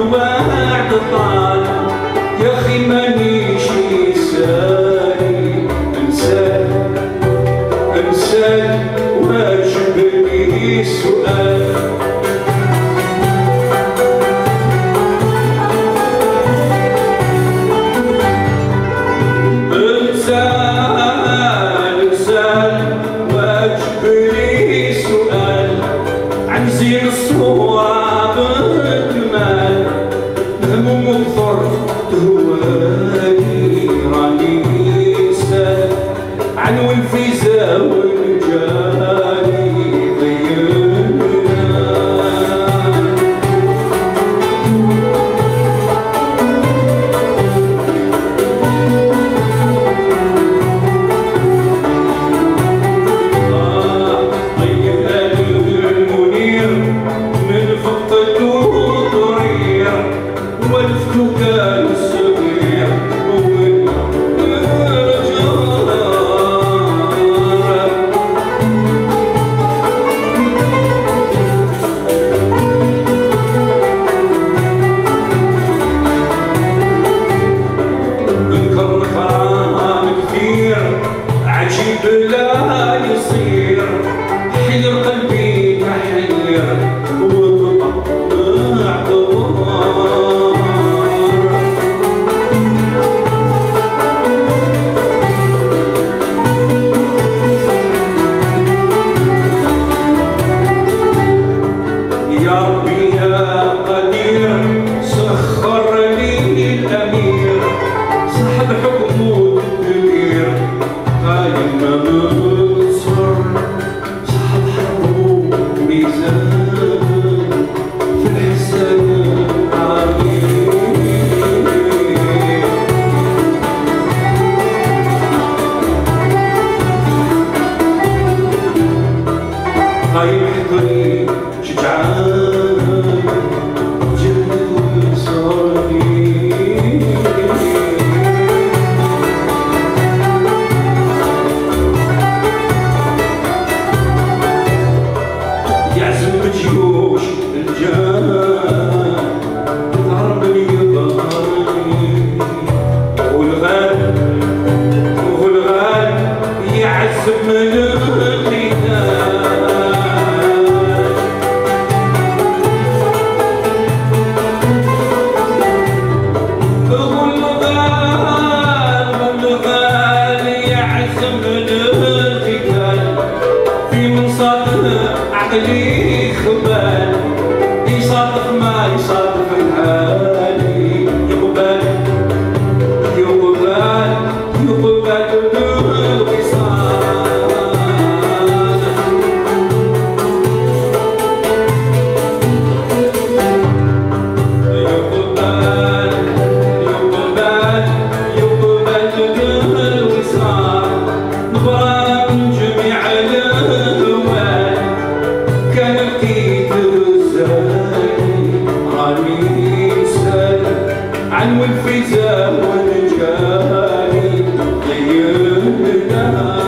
والواعد طالع مانيش انساني سؤال. يسأل عن والفزة والجهل طيبنا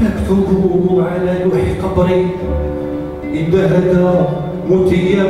فاكتبوا. على لوح قبري. إن هذا mutia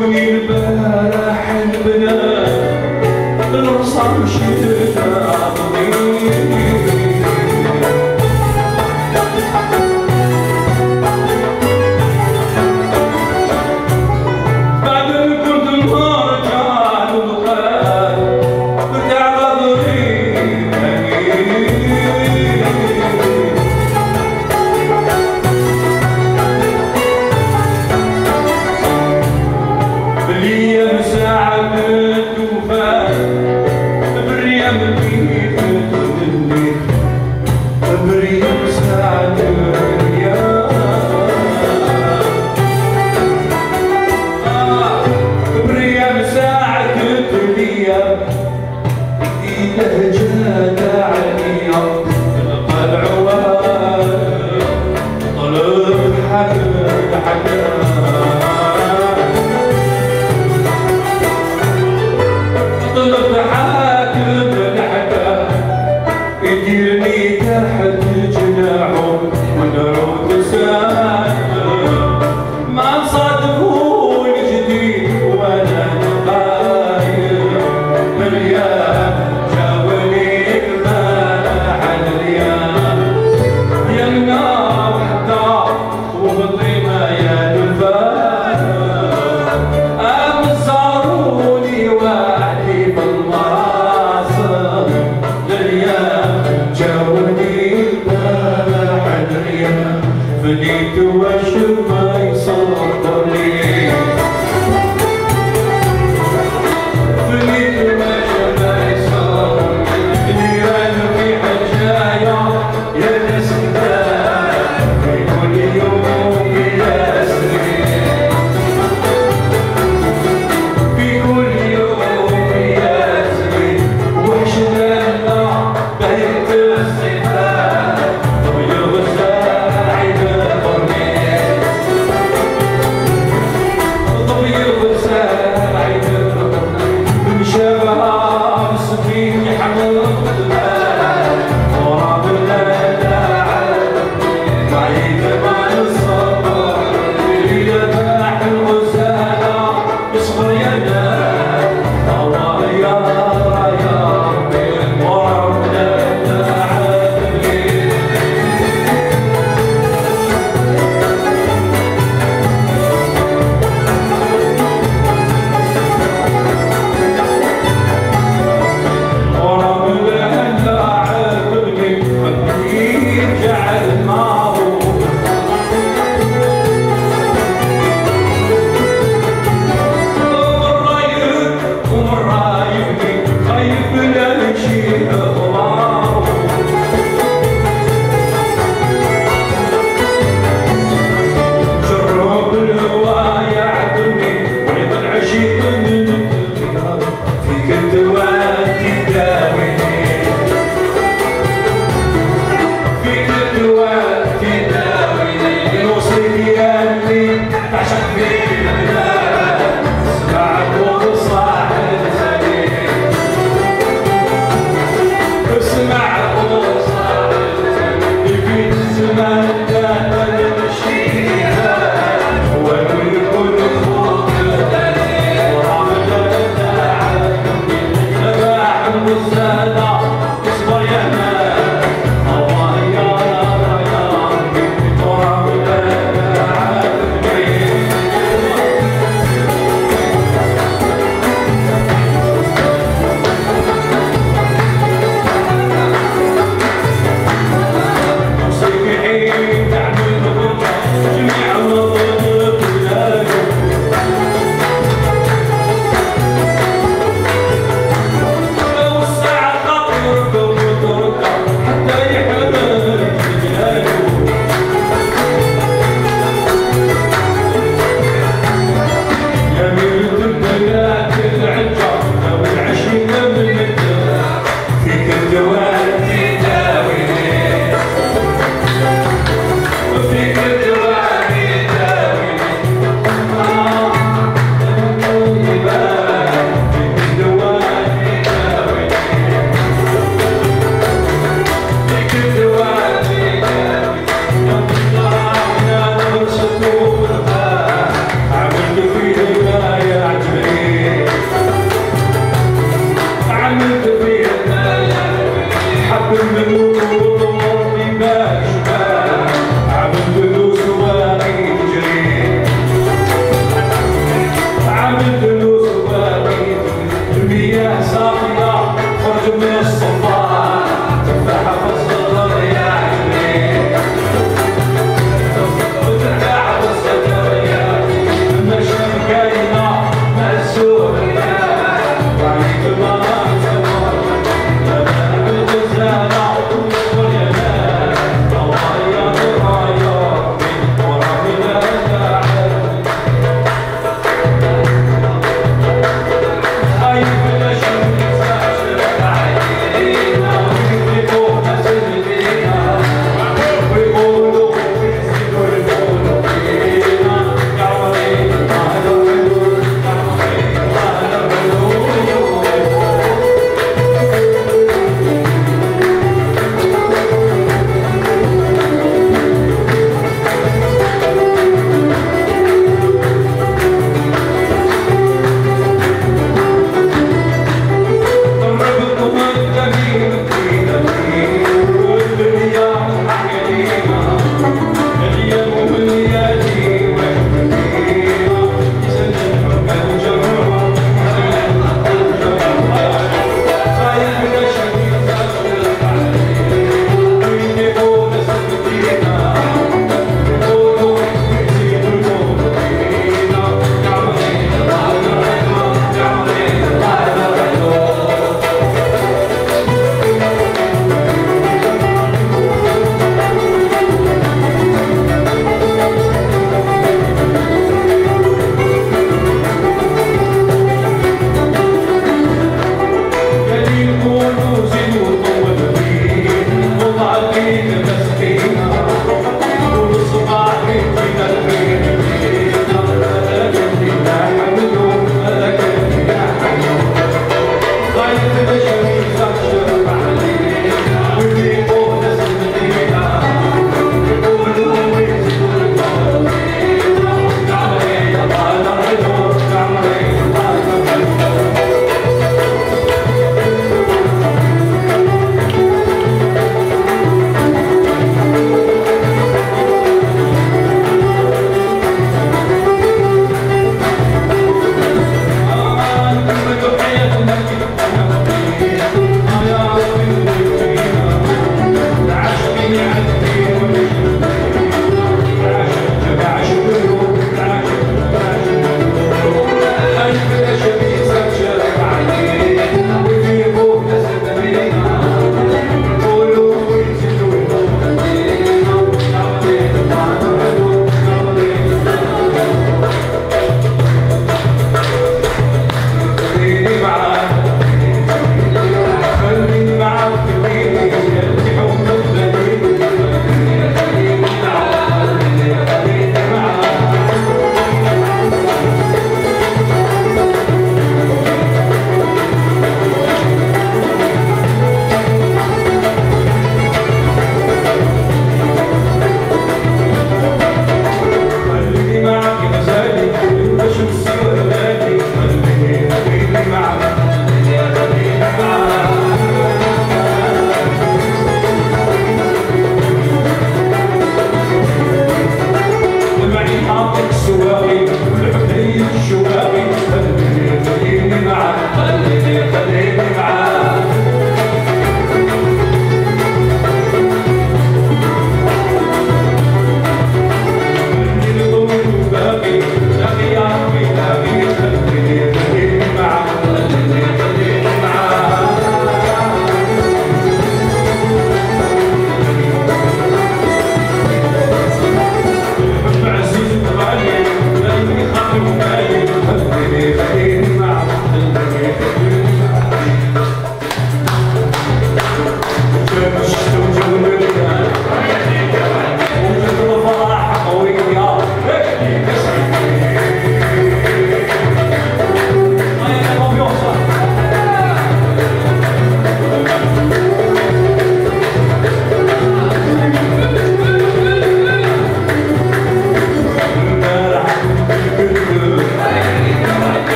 don't need a